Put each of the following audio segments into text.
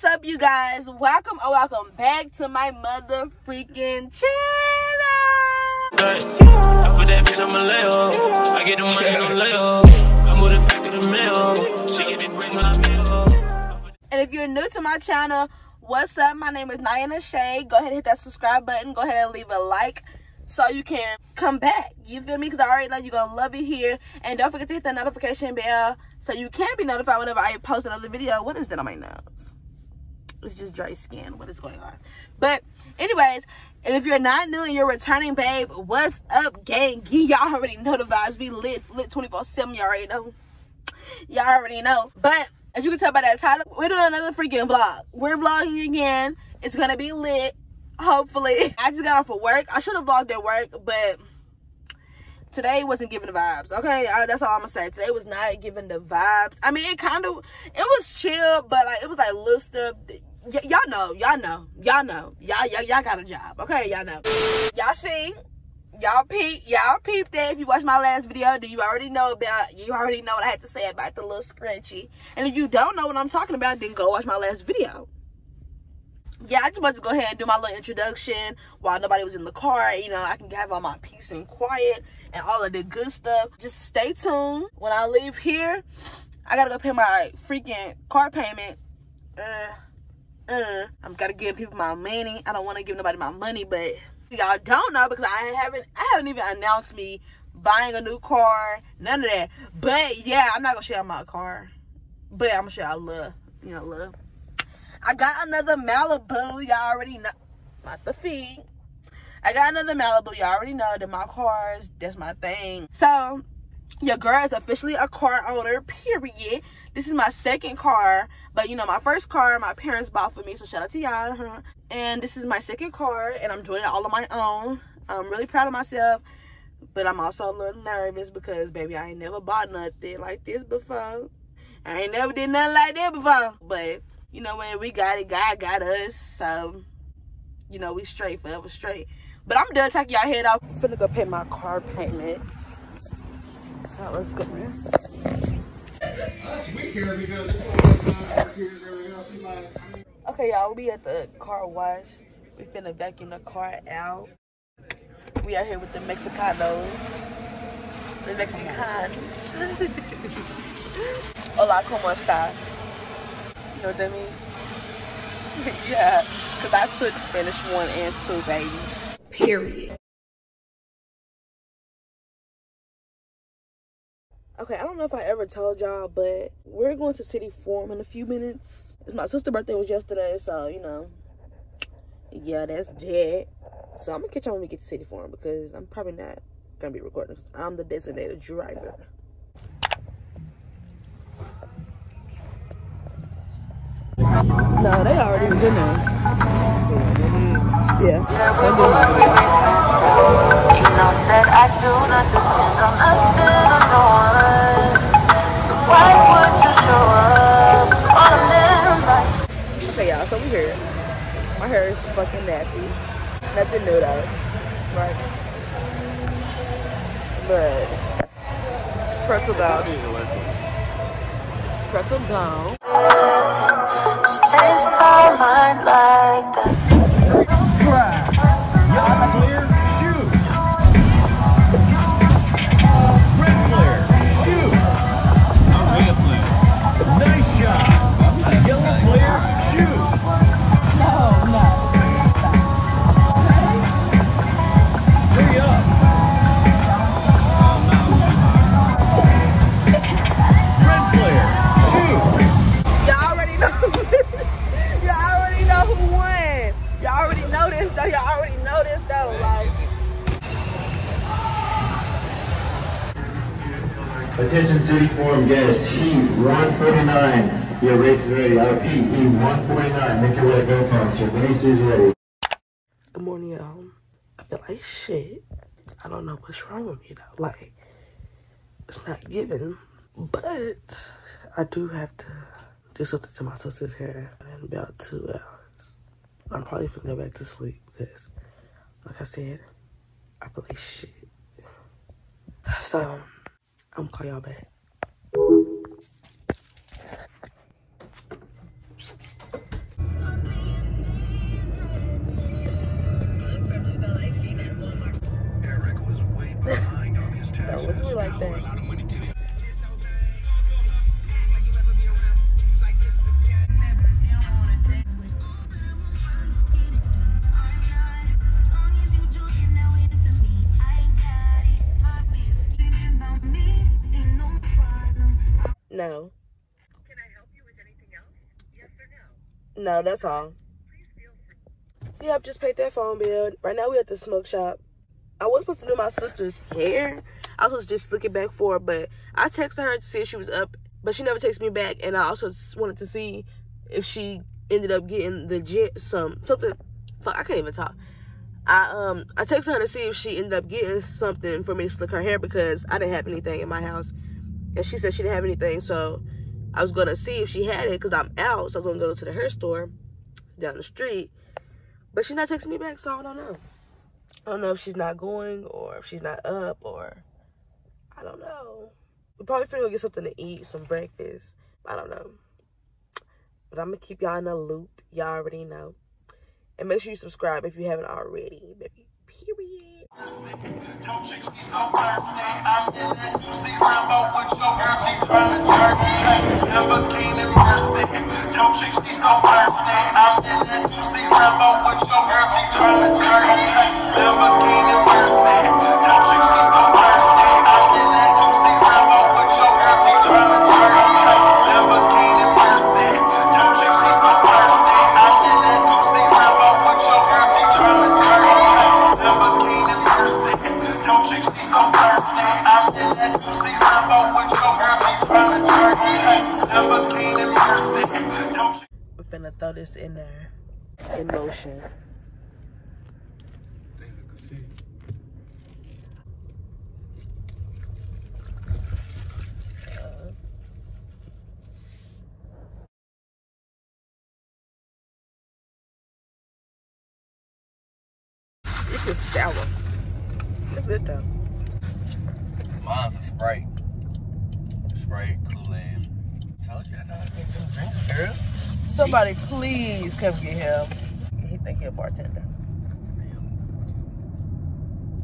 What's up, you guys? Welcome or welcome back to my mother freaking channel. For that bitch, I'm a layoff. I get the money, no layoff. I'm with a pack of the mail. She give me bricks when I mail. And if you're new to my channel, what's up? My name is Ninya Nashay. Go ahead and hit that subscribe button. Go ahead and leave a like so you can come back. You feel me? Because I already know you're going to love it here. And don't forget to hit that notification bell so you can be notified whenever I post another video. What is that on my nose? It's just dry skin. What is going on? But anyways, and if you're not new and you're returning, babe, what's up, gang? Y'all already know the vibes. We lit, lit 24-7. Y'all already know. Y'all already know. But as you can tell by that title, we're doing another freaking vlog. We're vlogging again. It's going to be lit, hopefully. I just got off of work. I should have vlogged at work, but today wasn't giving the vibes okay uh, that's all i'm gonna say today was not giving the vibes i mean it kind of it was chill but like it was like little stuff y- y'all know y'all know y'all know y'all y'all y'all got a job okay y'all know y'all see y'all peep y'all peep that if you watched my last video do you already know about you already know what i had to say about the little scrunchie and if you don't know what i'm talking about then go watch my last video yeah, I just wanted to go ahead and do my little introduction while nobody was in the car. You know, I can have all my peace and quiet and all of the good stuff. Just stay tuned. When I leave here, I gotta go pay my freaking car payment. Uh, uh, I'm gotta give people my money. I don't want to give nobody my money, but y'all don't know because I haven't, I haven't even announced me buying a new car. None of that. But yeah, I'm not gonna share my car. But I'm gonna share love. You know, love. I got another Malibu. Y'all already know. Not the feet. I got another Malibu. Y'all already know that my cars, that's my thing. So, your girl is officially a car owner, period. This is my second car. But, you know, my first car, my parents bought for me. So, shout out to y'all. And this is my second car. And I'm doing it all on my own. I'm really proud of myself. But I'm also a little nervous because, baby, I ain't never bought nothing like this before. I ain't never did nothing like that before. But you know when we got it god got us so you know we straight forever straight but i'm done taking y'all head off I'm finna go pay my car payment so let's go man okay y'all we at the car wash we finna vacuum the car out we out here with the mexicanos the mexicans hola como estás you know what that means? yeah, because I took Spanish 1 and 2, baby. Period. Okay, I don't know if I ever told y'all, but we're going to City Forum in a few minutes. My sister's birthday was yesterday, so, you know, yeah, that's dead. So I'm going to catch y'all when we get to City Forum because I'm probably not going to be recording. I'm the designated driver. No, they already was in there. Yeah. You know that I do not depend on fucking nappy. Nothing new though. Right? But pretzel gone. Pretzel gone. Just change my mind like that. 149. Your race is ready. I repeat, Heat 149. Make your way to go phones. Your race is ready. good morning, y'all. I feel like shit. I don't know what's wrong with me though. Like, it's not giving. But I do have to do something to my sister's hair in about two hours. I'm probably gonna go back to sleep because, like I said, I feel like shit. So, I'm gonna call y'all back. No. Can I help you with anything else? Yes or no? No, that's all. Yep, just paid that phone bill. Right now we at the smoke shop. I was supposed to do my sister's hair. I was just looking back for her, but I texted her to see if she was up, but she never texted me back. And I also wanted to see if she ended up getting the jet some something. Fuck, I can't even talk. I um I texted her to see if she ended up getting something for me to slick her hair because I didn't have anything in my house and she said she didn't have anything. So I was gonna see if she had it because I'm out, so I was gonna go to the hair store down the street. But she's not texting me back, so I don't know. I don't know if she's not going or if she's not up or I don't know. We're probably finna go get something to eat, some breakfast. I don't know. But I'm gonna keep y'all in the loop. Y'all already know. And make sure you subscribe if you haven't already, baby. Period. Yo, chicks be so thirsty. I'm in that 2C Lambo with your girl, she tryna jerk. Lamborghini Mercy. Yo, chicks be so thirsty. I'm in that 2C Lambo with your girl, she tryna jerk. Lamborghini Mercy. Yo, chicks be so thirsty. Throw this in there in motion. This is sour. It's good though. Mine's a Sprite. Sprite, Kool-Aid. Told you I know how to make them drinks, girl. Somebody please come get him. He think he a bartender.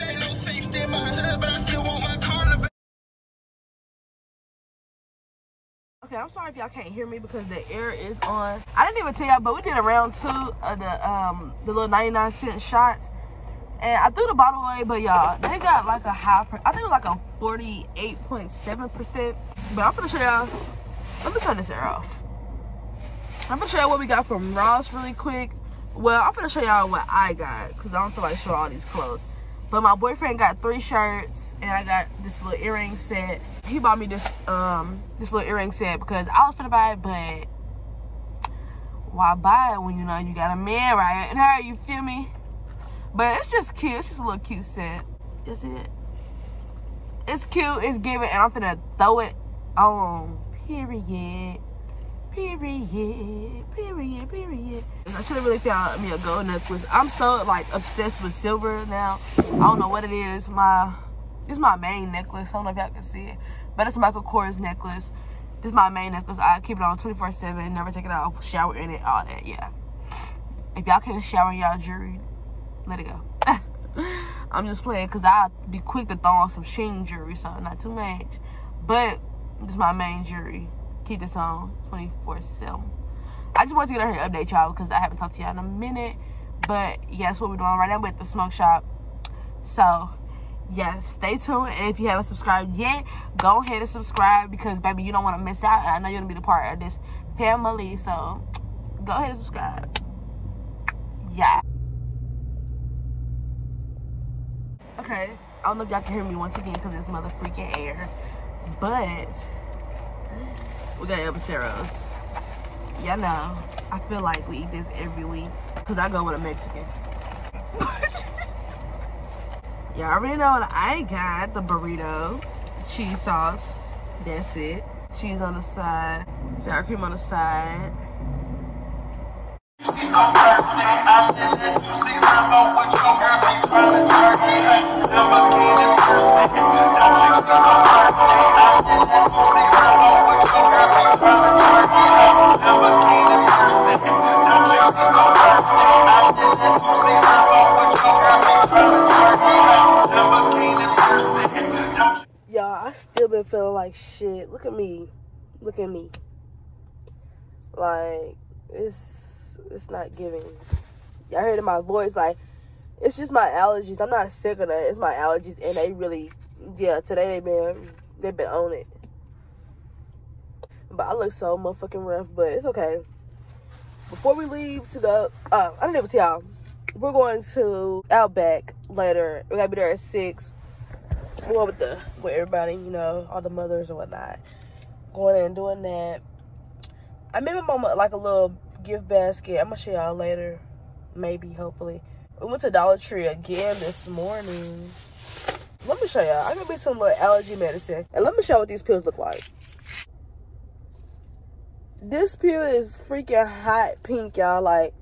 Ain't no safety in my hood, but I still want my carnival. Okay, I'm sorry if y'all can't hear me because the air is on. I didn't even tell y'all, but we did a round two of the um the little 99 cent shots. And I threw the bottle away, but y'all, they got like a high, I think it was like a 48.7%. But I'm gonna show y'all, let me turn this air off. I'm gonna show y'all what we got from Ross really quick. Well, I'm gonna show y'all what I got because I don't feel like showing all these clothes. But my boyfriend got three shirts and I got this little earring set. He bought me this um this little earring set because I was gonna buy it, but why buy it when you know you got a man right there? You feel me? But it's just cute. It's just a little cute set. Is it? It's cute. It's giving, and I'm gonna throw it on. Period. Period. Period. Period. I should have really found me a gold necklace. I'm so like obsessed with silver now. I don't know what it is. My it's my main necklace. I don't know if y'all can see it, but it's Michael Kors necklace. This is my main necklace. I keep it on 24 7. Never take it off. Shower in it. All that. Yeah. If y'all can't shower in y'all jewelry, let it go. I'm just playing because I'll be quick to throw on some Shein jewelry, so not too much. But this is my main jewelry. Keep this on 24 7. I just wanted to get on here update y'all because I haven't talked to y'all in a minute. But yeah, what we're doing right now. We're at the smoke shop. So yeah, stay tuned. And if you haven't subscribed yet, go ahead and subscribe because baby, you don't want to miss out. I know you're gonna be the part of this family. So go ahead and subscribe. Yeah. Okay, I don't know if y'all can hear me once again because it's mother freaking air. But we got epiceros. Y'all know, I feel like we eat this every week because I go with a Mexican. Y'all already know what I got the burrito, cheese sauce. That's it. Cheese on the side, sour cream on the side. She so thirsty. I'm in that 2C Lambo with your girl, she tryna jerk. Lamborghini Mercy. Yo, chicks be so thirsty. I'm in that 2C Lambo with your girl, she tryna jerk. Lamborghini Mercy. Yo, chicks be so thirsty. I'm in that 2C Lambo with your girl, she tryna jerk. Lamborghini Mercy. Yo, Y'all, I still been feeling like shit. Look at me. Look at me. Like, it's it's not giving. Y'all heard in my voice, like, it's just my allergies. I'm not sick of that. It's my allergies and they really yeah, today they been they been on it. But I look so motherfucking rough, but it's okay. before we leave to go, uh, I didn't even tell y'all. We're going to Outback later. We gotta be there at six. We're going with the with everybody, you know, all the mothers and whatnot. Going and doing that. I made my mama like a little gift basket. I'm gonna show y'all later. Maybe, hopefully. We went to Dollar Tree again this morning. Let me show y'all. I got me some little allergy medicine. And let me show you what these pills look like. This pill is freaking hot pink, y'all. Like,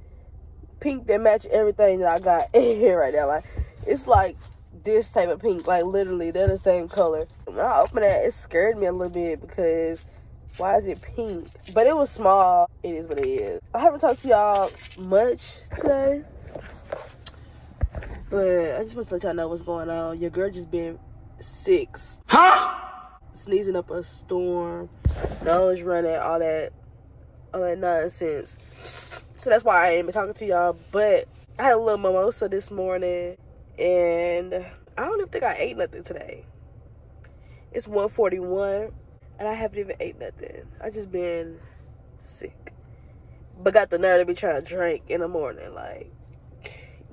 pink that match everything that I got in here right now. Like, it's like this type of pink. Like, literally, they're the same color. When I opened it, it scared me a little bit because why is it pink? But it was small. It is what it is. I haven't talked to y'all much today. But I just want to let y'all know what's going on. Your girl just been sick. Huh? Sneezing up a storm. Nose running, all that all that nonsense. So that's why I ain't been talking to y'all. But I had a little mimosa this morning and I don't even think I ate nothing today. It's 141 and I haven't even ate nothing. I just been sick. But got the nerve to be trying to drink in the morning. Like,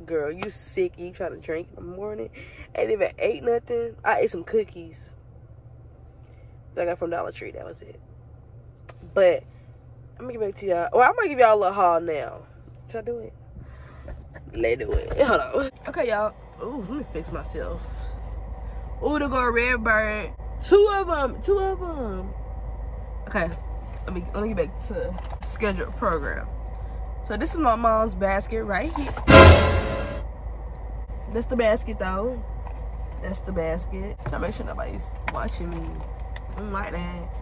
girl, you sick you trying to drink in the morning. Ain't even ate nothing. I ate some cookies that I got from Dollar Tree. That was it. But I'm gonna get back to y'all. Well, I'm gonna give y'all a little haul now. Should I do it? Let's do it. Hold on. Okay, y'all. Ooh, let me fix myself. Ooh, to go red bird. Two of them. Two of them. Okay. Let me let me get back to scheduled program. So this is my mom's basket right here. That's the basket though. That's the basket. Try to make sure nobody's watching me. Like that.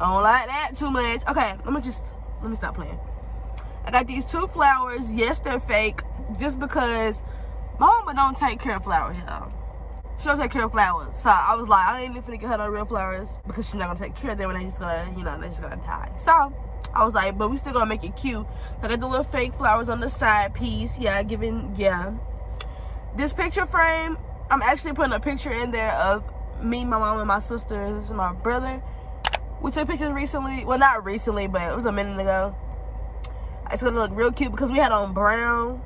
I don't like that too much. Okay, let me just let me stop playing. I got these two flowers. Yes, they're fake. Just because my mama don't take care of flowers, y'all. She don't take care of flowers. So I was like, I ain't even get her no real flowers because she's not gonna take care of them and they just gonna, you know, they're just gonna die. So I was like, but we still gonna make it cute. I got the little fake flowers on the side piece. Yeah, giving, yeah. This picture frame, I'm actually putting a picture in there of me, my mom, and my sisters, my brother. We took pictures recently. Well, not recently, but it was a minute ago. It's gonna look real cute because we had on brown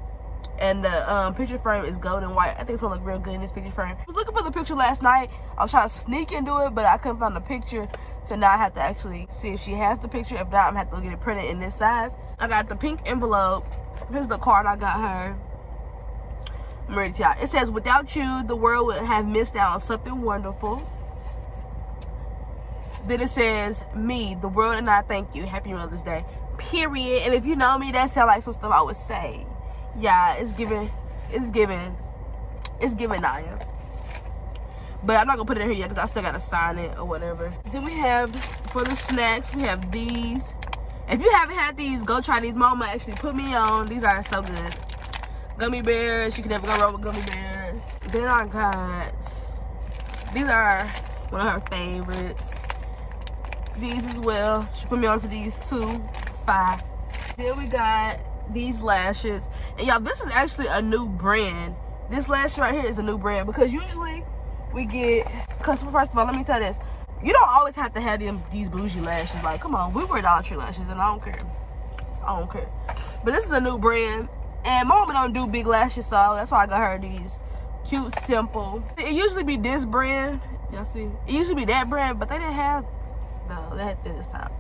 and the um, picture frame is gold and white. I think it's gonna look real good in this picture frame. I was looking for the picture last night. I was trying to sneak into it, but I couldn't find the picture. So now I have to actually see if she has the picture. If not, I'm gonna have to get it printed in this size. I got the pink envelope. Here's the card I got her. Tell It says, without you, the world would have missed out on something wonderful. Then it says, me, the world and I thank you. Happy Mother's Day. Period. And if you know me, that sounds like some stuff I would say. Yeah, it's giving, it's giving, it's giving Naya. But I'm not gonna put it in here yet because I still gotta sign it or whatever. Then we have, for the snacks, we have these. If you haven't had these, go try these. Mama actually put me on. These are so good. Gummy bears. You can never go wrong with gummy bears. Then I got, these are one of her favorites these as well. She put me onto these two, five. Then we got these lashes. And y'all, this is actually a new brand. This lash right here is a new brand because usually we get, because first of all, let me tell you this. You don't always have to have them these bougie lashes. Like, come on, we wear Dollar Tree lashes and I don't care. I don't care. But this is a new brand. And my mama don't do big lashes, so that's why I got her these cute, simple. It usually be this brand. Y'all see? It usually be that brand, but they didn't have though. That this time.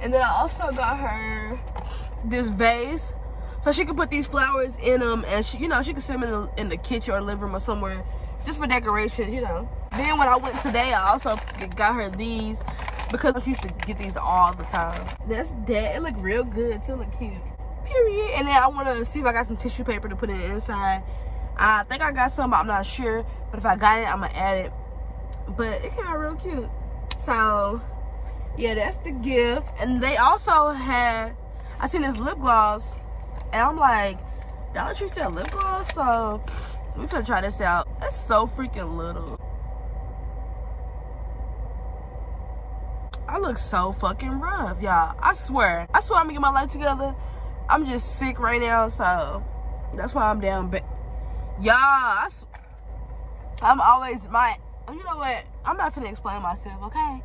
And then I also got her this vase. So she could put these flowers in them and she, you know, she can set them in the, in the kitchen or living room or somewhere just for decoration, you know. Then when I went today, I also got her these because she used to get these all the time. That's that. It look real good too. Look cute. Period. And then I want to see if I got some tissue paper to put it inside. I think I got some, but I'm not sure. But if I got it, I'm going to add it. But it came out real cute. So, yeah, that's the gift. And they also had, I seen this lip gloss, and I'm like, Dollar Tree sell lip gloss? So, we gonna try this out. It's so freaking little. I look so fucking rough, y'all. I swear. I swear I'm gonna get my life together. I'm just sick right now, so that's why I'm down. But y'all, I'm always my. You know what? I'm not finna explain myself, okay?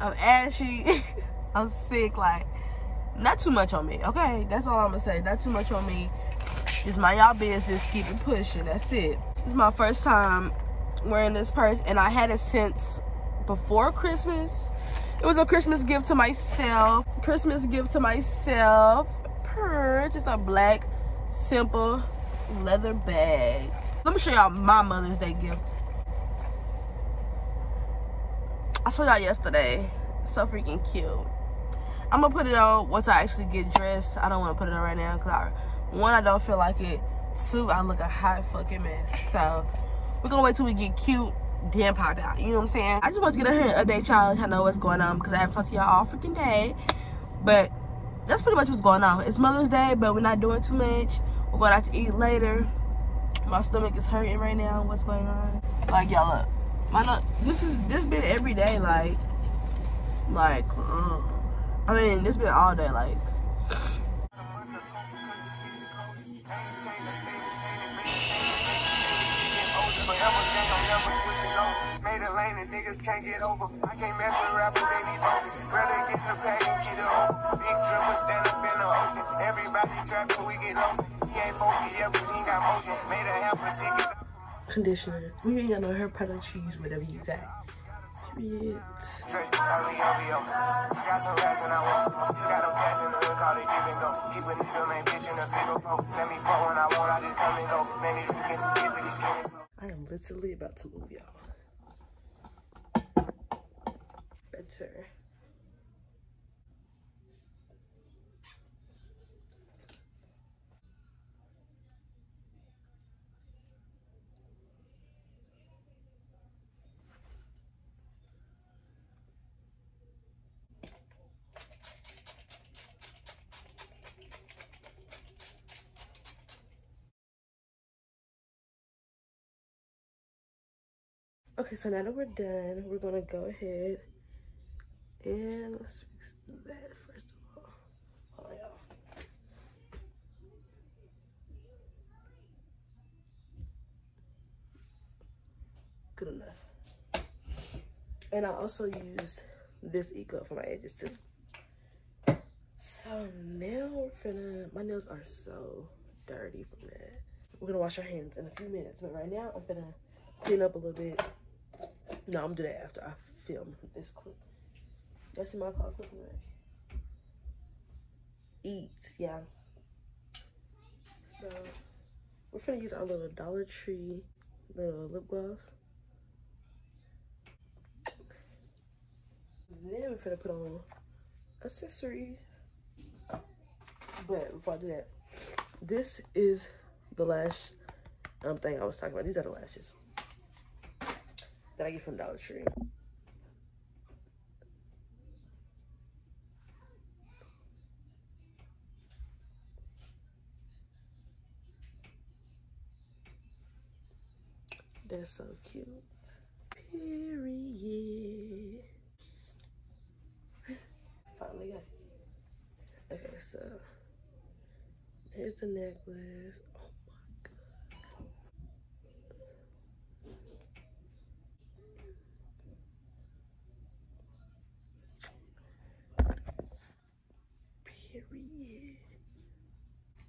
I'm ashy. I'm sick. Like Not too much on me, okay? That's all I'm gonna say. Not too much on me. Just mind y'all business, keep it pushing. That's it. This is my first time wearing this purse, and I had it since before Christmas. It was a Christmas gift to myself. Christmas gift to myself. Purr, just a black, simple leather bag. Let me show y'all my Mother's Day gift. I showed y'all yesterday. So freaking cute. I'm gonna put it on once I actually get dressed. I don't want to put it on right now because I, one, I don't feel like it. Two, I look a hot fucking mess. So we're gonna wait till we get cute, then pop out. You know what I'm saying? I just want to get in here and update y'all, y'all know what's going on because I haven't talked to y'all all freaking day. But that's pretty much what's going on. It's Mother's Day, but we're not doing too much. We're going out to eat later. My stomach is hurting right now. What's going on? Like y'all look. No, this is this been every day. Like, like. Uh, I mean, this been all day. Like. Made a lane and niggas can't get over. I can't mess with rappers, they need focus. Rather get the pay and get over. Big dribble stand up in the ocean. Everybody trapping, we get lost. He ain't focused yet, but he got motion. Made a half a ticket. Conditioner. You ain't got no hair product, cheese, whatever you got. I got some rats when I was still got a pass in the hood, call it give and go. Keep a nigga, man, bitch in the figure four. Let me fuck when I want, I just come and go. Man, these niggas too deep for these skinny clothes. I am literally about to move y'all. Better. Okay, so now that we're done, we're gonna go ahead and let's fix that first of all. Hold on, y'all. Good enough. And I also use this e-glove for my edges too. So now we're finna, my nails are so dirty from that. We're gonna wash our hands in a few minutes, but right now I'm gonna clean up a little bit. No, I'm gonna do that after I film this clip. Y'all see my car clip right? Eat, yeah. So we're gonna use our little Dollar Tree little lip gloss. Then we're gonna put on accessories. But before I do that, this is the lash um thing I was talking about. These are the lashes that I get from Dollar Tree. That's so cute. Period. Finally got it. Okay, so here's the necklace. Oh my god. Period.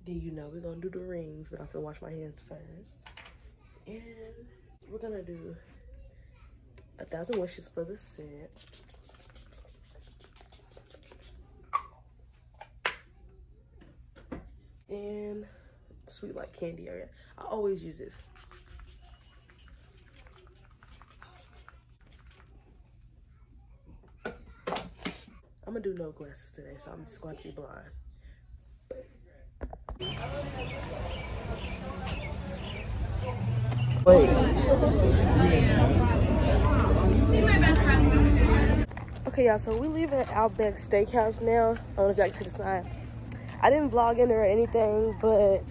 Then you we're gonna do the rings, but I'm gonna wash my hands first. And we're gonna do a thousand wishes for the scent. And sweet like candy area. I always use this. I'm gonna do no glasses today, so I'm just going to be blind. Wait. Okay, y'all, so we leave at Outback Steakhouse now. I don't know if y'all can see the sign. I didn't vlog in or anything, but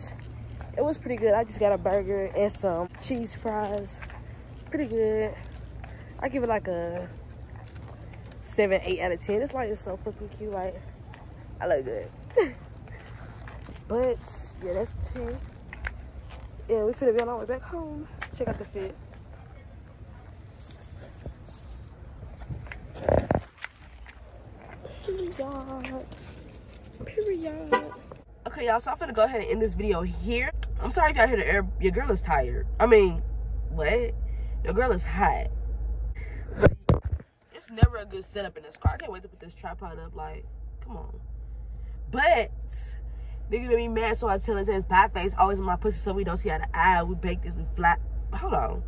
it was pretty good. I just got a burger and some cheese fries. Pretty good. I give it like a seven, eight out of ten. It's like it's so fucking cute. Like I look good. but yeah, that's ten. Yeah, we finna be on our way back home. Check out the fit. God. Period. Okay, y'all, so I'm gonna go ahead and end this video here. I'm sorry if y'all hear the air. Your girl is tired. I mean, what? Your girl is hot. But it's never a good setup in this car. I can't wait to put this tripod up. Like, come on. But nigga made me mad, so I tell his ass bad face always in my pussy so we don't see eye to eye. We bake this, we flat. Hold on.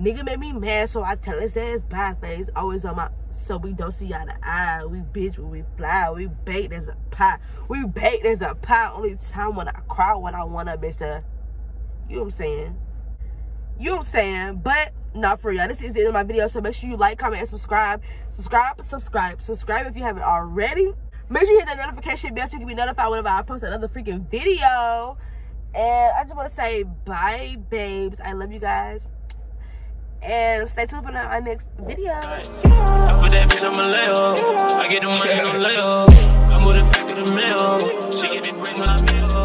Nigga made me mad, so I tell his ass bad face always on my so we don't see eye to eye. We bitch when we fly. We baked as a pie. We baked as a pie. Only time when I cry when I want a bitch to you know what I'm saying? You know what I'm saying? But not for y'all. This is the end of my video. So make sure you like, comment, and subscribe. Subscribe, subscribe, subscribe if you haven't already. Make sure you hit that notification bell so you can be notified whenever I post another freaking video. And I just want to say bye, babes. I love you guys. And stay tuned for our next video. I get the money. I'm with of the mail. She when I.